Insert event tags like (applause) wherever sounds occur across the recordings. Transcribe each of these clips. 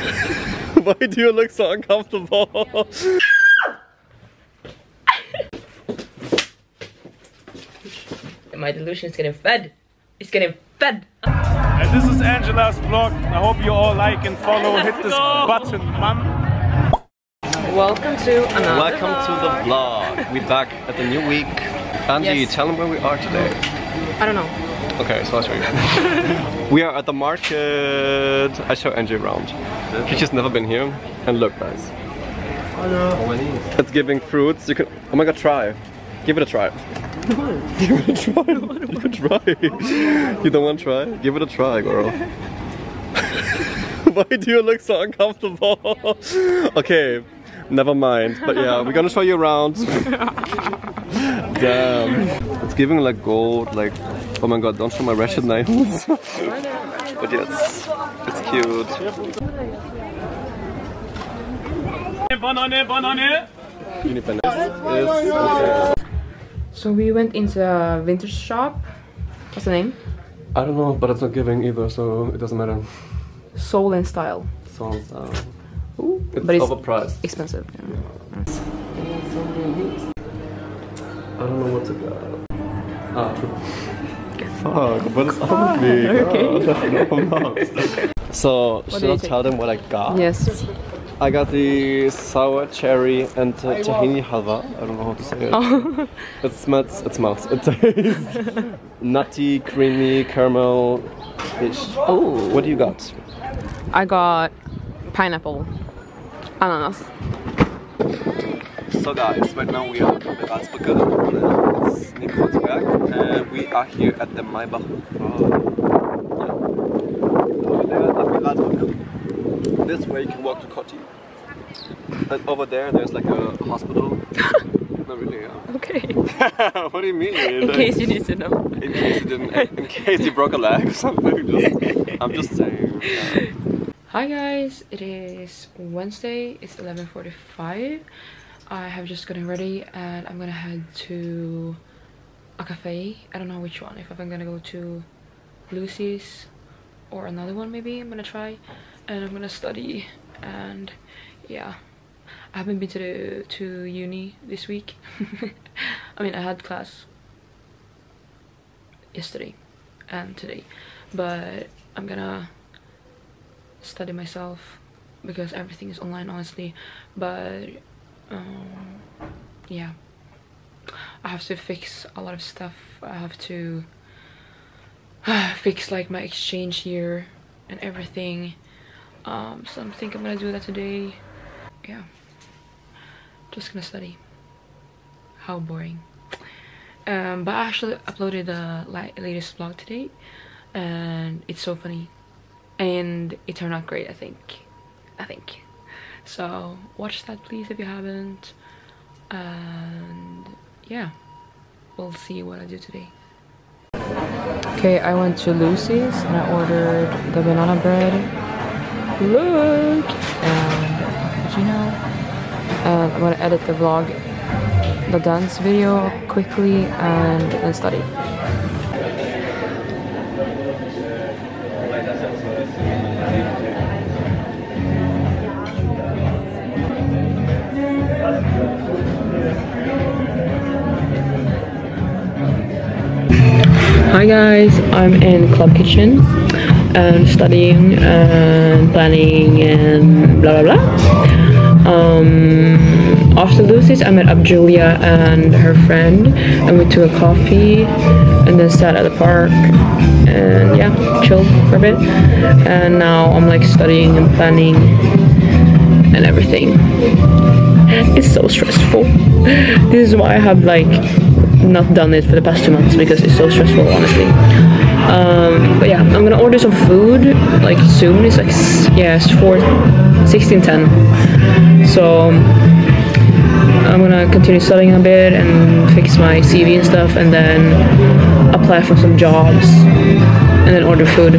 (laughs) Why do you look so uncomfortable? (laughs) My delusion is getting fed. It's getting fed. And this is Angela's vlog. I hope you all like and follow. Hit this button, man. Welcome to another Welcome to the vlog. We're back at the new week. Andy, Yes. tell them where we are today. I don't know. Okay, so I'll show you. (laughs) we are at the market. I show Angie around. She's just never been here. And look, guys. It's giving fruits. You can. Oh my god, try. Give it a try. (laughs) Give it a try. You can try. You don't want to try? Give it a try, girl. (laughs) Why do you look so uncomfortable? (laughs) okay, never mind. But yeah, we're gonna show you around. Damn. It's giving like gold, like oh my god, don't show my wretched nails. (laughs) but yeah, it's, cute. Banane, banane. Independence So we went into a vintage shop. What's the name? I don't know, but it's not giving either, so it doesn't matter. Soul and Style. Sounds uh, it's But it's- overpriced. Expensive. I don't know what to get. Ah, true. Fuck, (laughs) what is up with me? Okay. God, no, I'm not. So, do should you I take? tell them what I got? Yes. I got the sour cherry and uh, tahini halva. I don't know how to say it. Oh. (laughs) It smells, it smells, it tastes (laughs) nutty, creamy, caramel ish. Oh. What do you got? I got pineapple. Ananas. So guys, right now we are at Ratsbrücke. It's near Kreuzberg. And we are here at the Maybach. Over there at the Ratsbrücke. This way you can walk to Kotti. And over there there's like a hospital. (laughs) Not really, yeah. Okay. (laughs) what do you mean? In Like, case you need to know. in case you didn't, in case you broke a leg or something. Just, I'm just saying. yeah. Hi guys, it is Wednesday. It's 11:45. I have just gotten ready and I'm gonna head to a cafe. I don't know which one. If I'm gonna go to Lucy's or another one, maybe I'm gonna try. And I'm gonna study. And yeah, I haven't been to the to uni this week. (laughs) I mean, I had class yesterday and today, but I'm gonna study myself because everything is online honestly but um, yeah. I have to fix a lot of stuff. I have to (sighs) fix like my exchange here and everything. Um, so I think I'm gonna do that today. Yeah. Just gonna study. How boring. Um, but I actually uploaded the latest vlog today and it's so funny. And it turned out great i think. I think so watch that please if you haven't. And yeah. We'll see what i do today. Okay i went to lucy's and i ordered the banana bread. Look! And did you know? And i'm gonna edit the vlog the dance video quickly and then study Hi guys, I'm in Club Kitchen and studying and planning and blah blah blah. Um, after Lucy's, I met up Julia and her friend and we took a coffee and then sat at the park and yeah, chilled for a bit. And now I'm like studying and planning and everything. It's so stressful. This is why I have like not done it for the past two months because it's so stressful, honestly. Um, but yeah, I'm gonna order some food like soon. It's like yeah, it's four, 16, 10. So I'm gonna continue studying a bit and fix my CV and stuff, and then apply for some jobs, and then order food.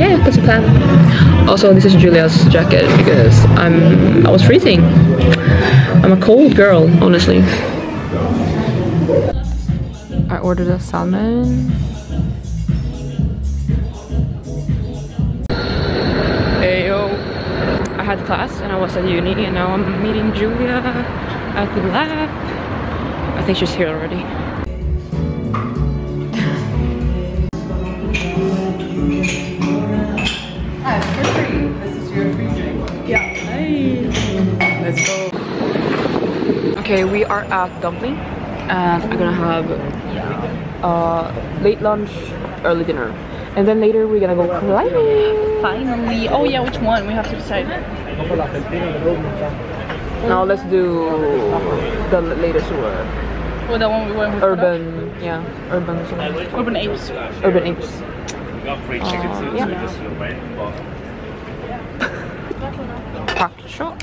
Yeah, that's the plan. Also, this is Julia's jacket because I'm I was freezing. I'm a cold girl, honestly. I ordered a salmon. Ayo. had class and I was at uni and now I'm meeting Julia at the LAP. I think she's here already. Hi, where? This is your free drink. Yeah. Hey! Let's go. Okay, we are at Dumpling and we're gonna have uh, late lunch, early dinner. And then later we're gonna go climbing. Finally. Oh yeah, which one? We have to decide. Now let's do the latest one. Well, that one we went with. Urban, yeah, urban something. Urban Apes. Urban apes. Got free chicken Uh, soup, yeah. so your way. Packed shot.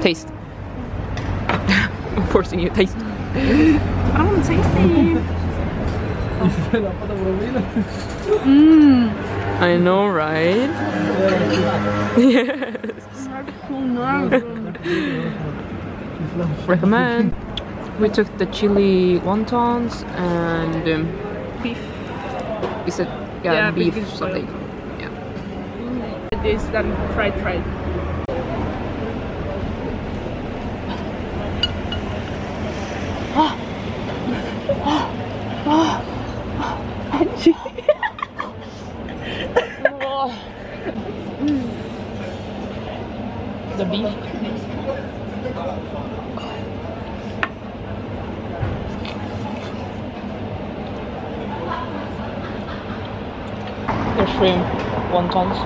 Taste. (laughs) I'm forcing you taste. I want to taste it. I know, right? yes. Recommend. We took the chili wontons and um, Beef. is it yeah, Yeah, beef, beef is something. Yeah. This then fried fried. The beef. The shrimp wontons.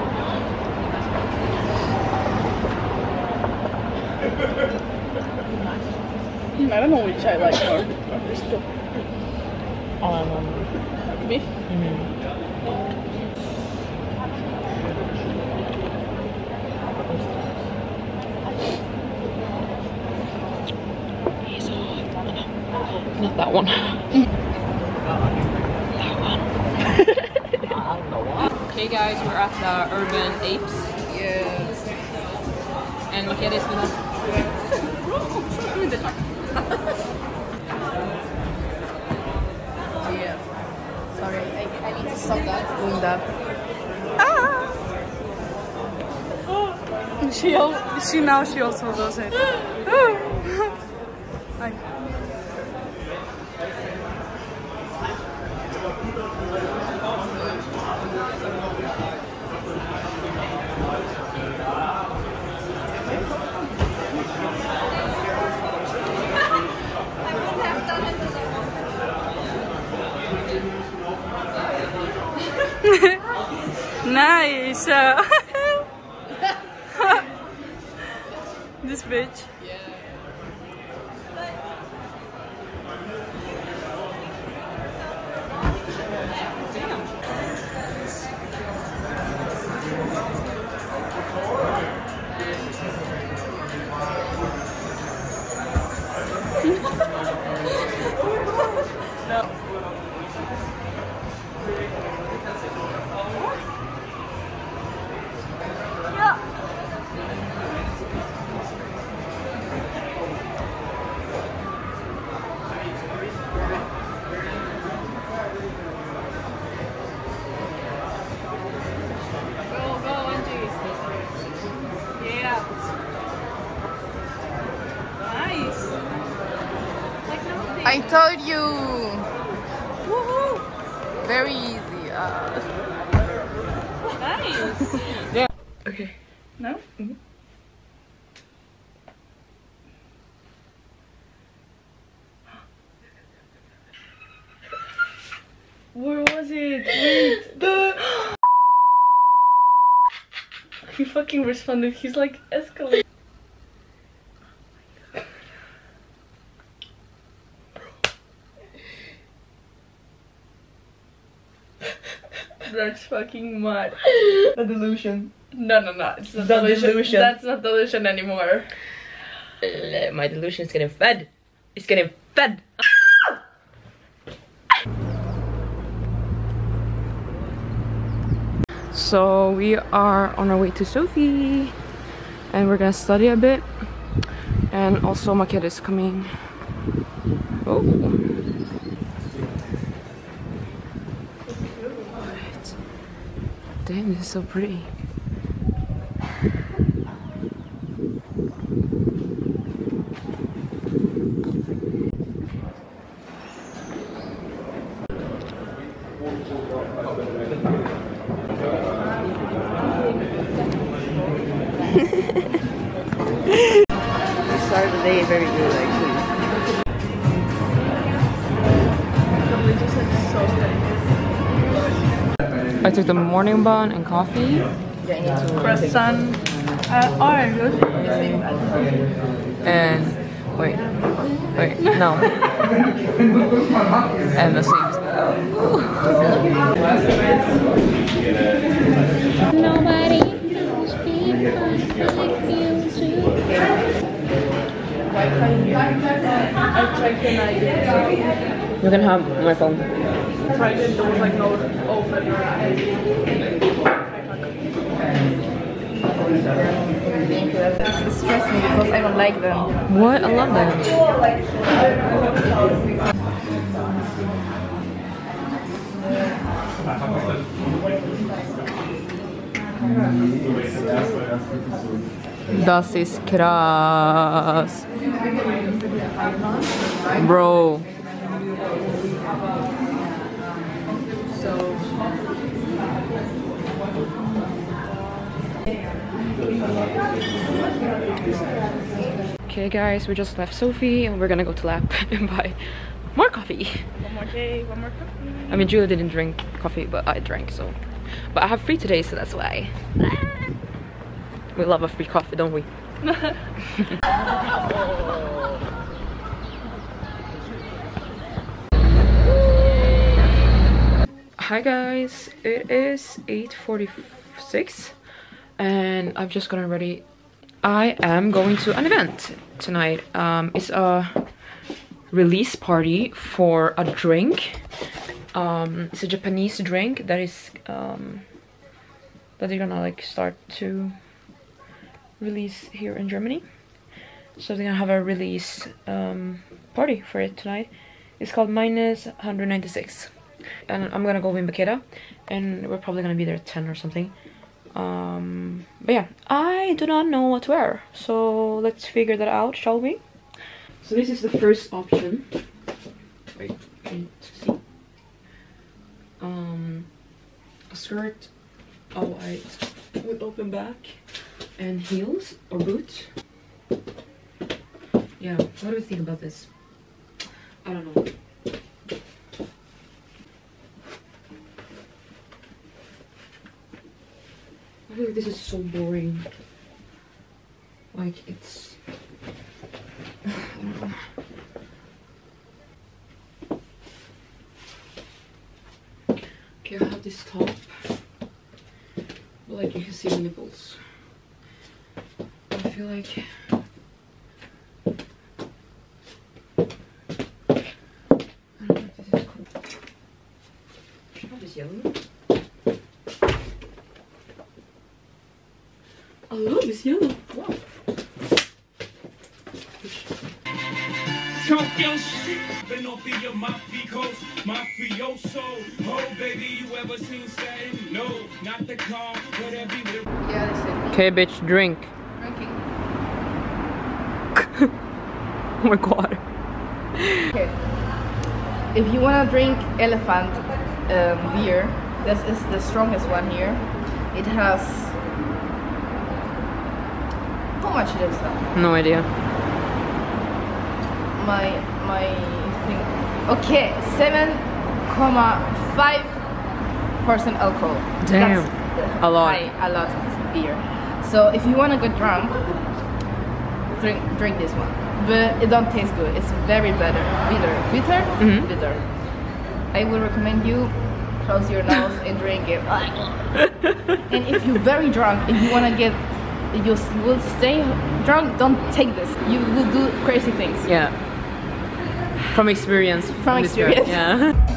I don't know which I like more. There's two. Um, Beef. not that one. Okay guys, we're at the Urban Apes. Yes. And Makeda is with stop that. Ah. She she now she also does it. Ah. Like, nice. (laughs) this bitch. Nice. Okay. No? Mm-hmm. Where was it? Wait. The. (gasps) he fucking responded. He's like escalating. That's fucking mad. The delusion. No, no, no. It's not The delusion. delusion. That's not delusion anymore. My delusion is getting fed. It's getting fed. So we are on our way to Sofi and we're gonna study a bit and also my kid is coming. Oh. this is so pretty. we started the day very good actually. I took the morning bun and coffee. Croissant. Uh, orange. And wait, wait, no. (laughs) and the sleeves. Nobody knows people like you do. You can have my phone. It's stressing because I don't like them. What? I love that. Das ist krass. Bro. Okay guys, we just left Sofi and we're gonna go to Lap (laughs) and buy more coffee. One more day, one more coffee. I mean, Julia didn't drink coffee, but I drank, so. But I have free today, so that's why. Ah. We love a free coffee, don't we? (laughs) (laughs) Hi guys, it is 8.46 and I've just gotten ready. I am going to an event tonight. Um, it's a release party for a drink. Um it's a japanese drink that is um that they're gonna like start to release here in germany. So they're gonna have a release um party for it tonight. It's called minus 196 and i'm gonna go in Makeda and we're probably gonna be there at 10 or something um but yeah i do not know what to wear so let's figure that out shall we so this is the first option wait can you see um, a skirt, a white with open back, and heels or boots. Yeah, what do you think about this? I don't know. Like this is so boring. Like it's. (sighs) Okay, I have this top. But like you can see the nipples. I feel like shit. Been off your mafiosos, mafioso. Oh, baby, you ever seen satin? No, not the car, but everywhere. Yeah, they said Okay, bitch, drink. drinking. (laughs) Oh my god. Okay. If you wanna drink elephant um, beer, this is the strongest one here. It has how much it is that? No idea. My my thing. Okay, seven comma five percent alcohol. Damn. That's A lot. high, a lot of beer. So if you wanna get drunk, drink drink this one. But it don't taste good. It's very better, bitter, bitter, Mhm. bitter. I will recommend you close your nose and drink it. (laughs) and if you're very drunk and you wanna get, you will stay drunk. Don't take this. You will do crazy things. Yeah. From experience. From this year, experience. Yeah. (laughs)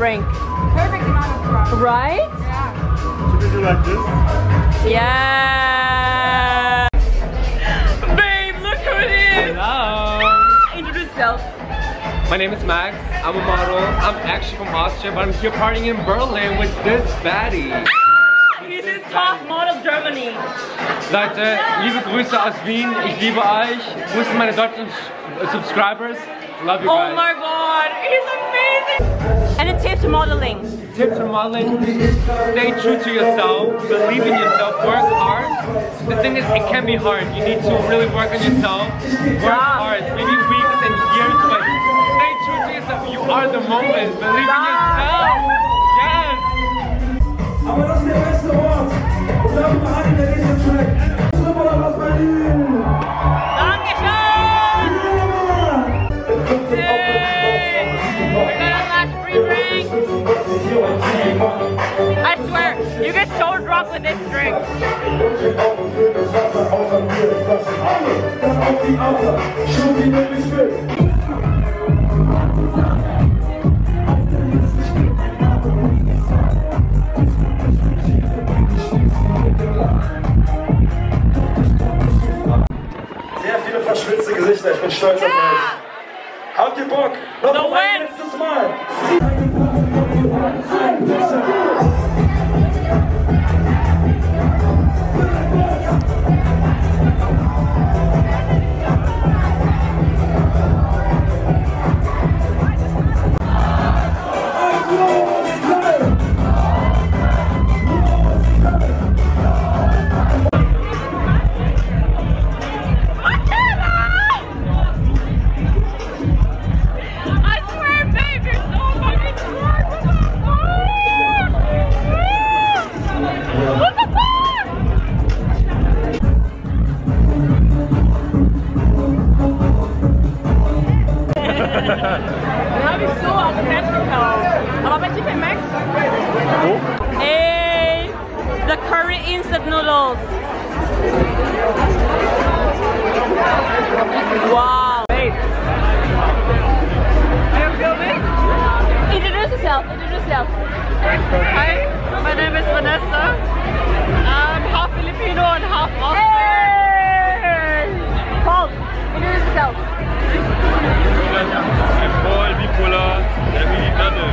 my drink. Perfect amount of drunk. Right? Yeah. Should we do like this? Yeah. Babe, look who it is. Hello. Introduce yourself. My name is Max. I'm a model. I'm actually from Austria, but I'm here partying in Berlin with this baddie. This is top model Germany. Leute, liebe Grüße aus Wien. Ich liebe euch. Wo sind meine deutschen Subscribers? Love you oh guys. Oh my god, he's amazing. And a tips to modeling. Tips for modeling, stay true to yourself, believe in yourself, work hard. The thing is, it can be hard. You need to really work on yourself, work Yeah. hard, maybe weeks and years, but stay true to yourself. You are the moment. Believe in yourself. Yes. Aber das ist der beste Ort. Und dann behalten der nächste Track. This drink. Sehr viele verschwitzte Gesichter, ich bin stolz auf euch. Habt ihr Bock? Noch No ein way. letztes Mal. Instant noodles. Wow. Babe. Are you filming? Introduce yourself. Introduce yourself. Hi, my name is Vanessa. I'm half Filipino and half Austrian. Paul, introduce yourself. I'm Paul Bipolar, and we model.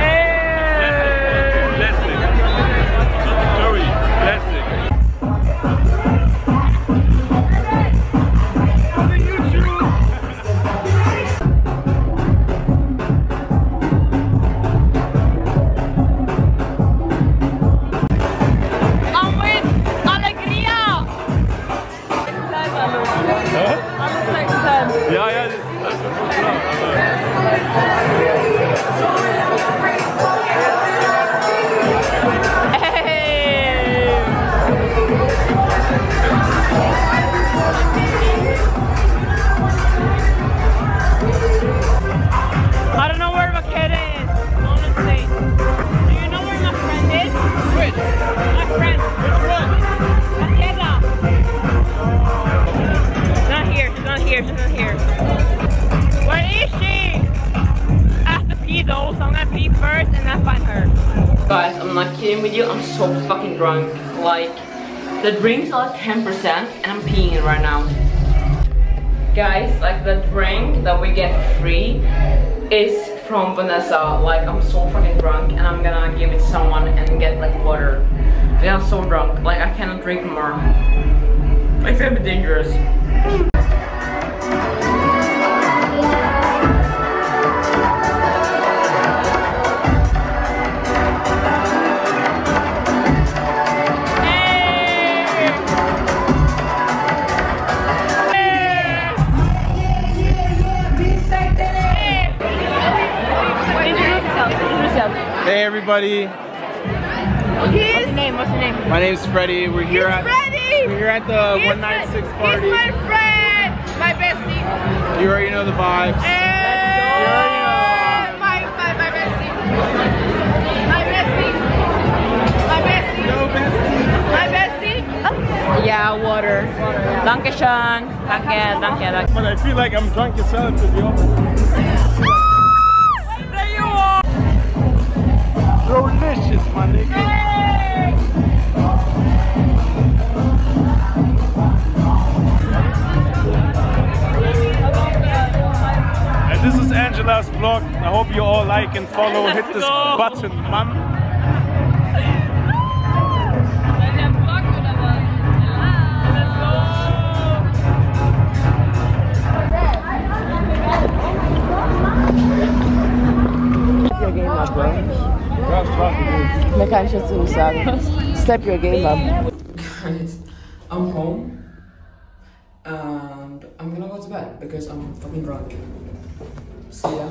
Hey. Curry. Plastic. Here. Where is she? I have to pee though, so I'm gonna pee first and then find her. Guys, I'm not kidding with you. I'm so fucking drunk. Like, the drinks are 10% and I'm peeing right now. Guys, like the drink that we get free is from Vanessa. Like, I'm so fucking drunk and I'm gonna give it to someone and get like water. Yeah, I'm so drunk. Like I cannot drink more. Like it's dangerous. Hey everybody, What's your name? What's your name? my name's Freddie. We're here at Freddie! we're here at the He's 196 my- party. He's my friend! My bestie! You already know the vibes. You already know. My, my, my bestie! My bestie! My bestie! No bestie. My bestie! Yeah, water. Danke schön. Danke, danke, danke. But I feel like I'm drunk as hell to be honest. Delicious, my nigga. And this is Angela's vlog. I hope you all like and follow. Hit this button, man. Mehr kann ich dazu nicht. Step your game up. Guys, I'm home. And I'm gonna go to bed because I'm fucking drunk. See ya.